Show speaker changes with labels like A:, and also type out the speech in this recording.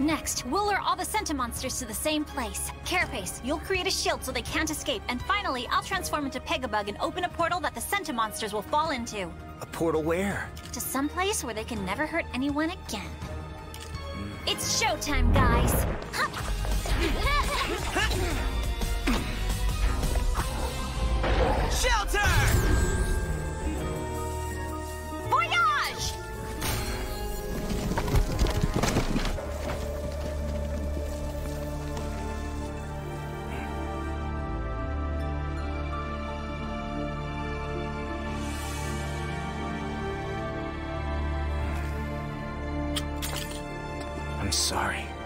A: Next, we'll lure all the Sentimonsters to the same place. Carapace, you'll create a shield so they can't escape. And finally, I'll transform into Pegabug and open a portal that the Sentimonsters will fall into.
B: A portal where?
A: To some place where they can never hurt anyone again. It's showtime, guys!
B: Shelter! I'm sorry.